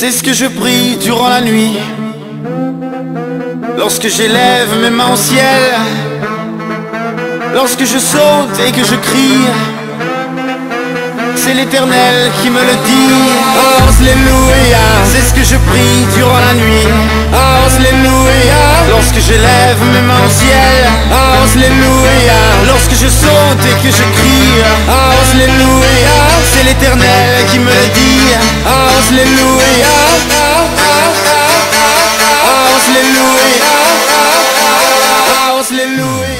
C'est ce que je prie durant la nuit. Lorsque j'élève mes mains au ciel. Lorsque je saute et que je crie. C'est l'éternel qui me le dit. Alléluia. C'est ce que je prie durant la nuit. Alléluia. Lorsque j'élève mes mains au ciel. Alléluia. Lorsque je saute et que je crie. Alléluia. C'est l'éternel qui me dit. Alléluia. Alléluia. Alléluia.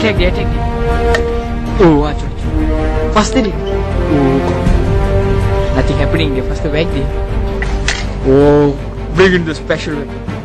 Attack attack oh watch watch first the oh nothing happening first back the oh bring in the special weapon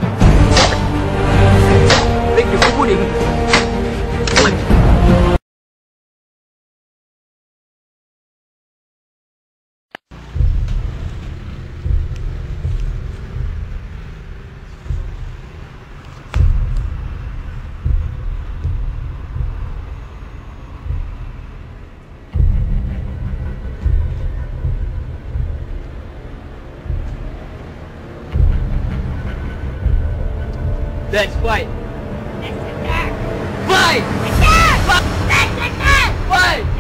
That's fight. Fight! Attack! Fight!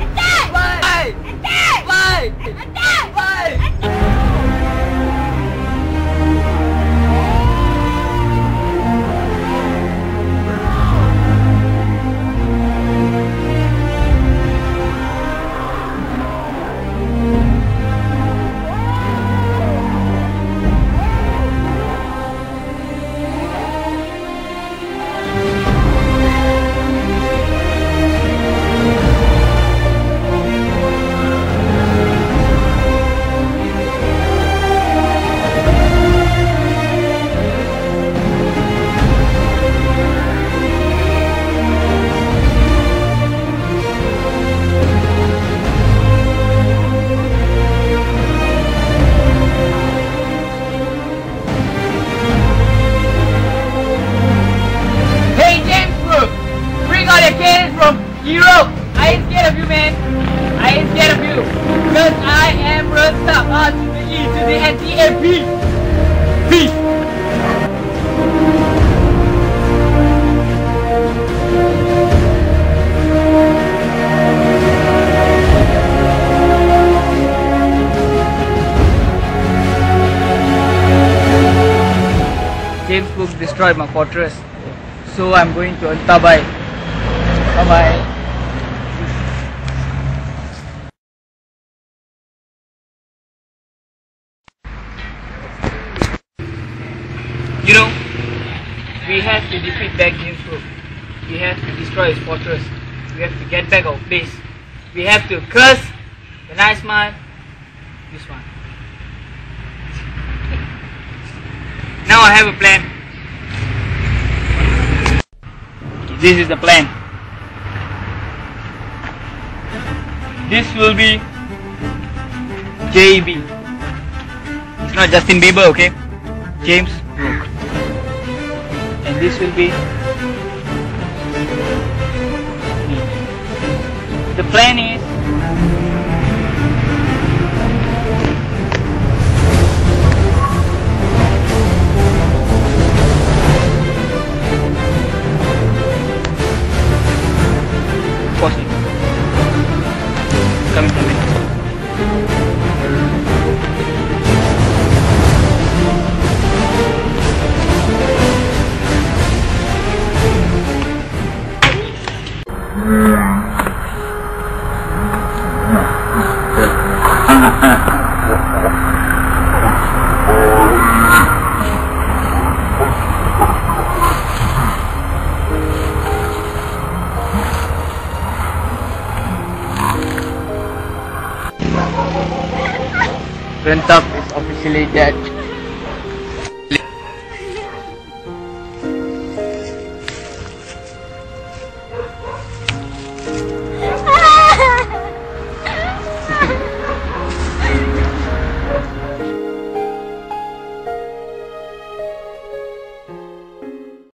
Attack! Fight! Attack! Fight! Attack! Fight! I ain't scared of you man! I ain't scared of you! Cause I am Rasta R to the E to the N T A P! Peace! James Brooke destroyed my fortress. So I'm going to Antabai. Bye bye. We have to defeat James Brooke. We have to destroy his fortress. We have to get back our place. We have to curse the nice man, this one. Now I have a plan. This is the plan. This will be JB. It's not Justin Bieber, okay? James. And this will be. The plan is Rentap is officially dead.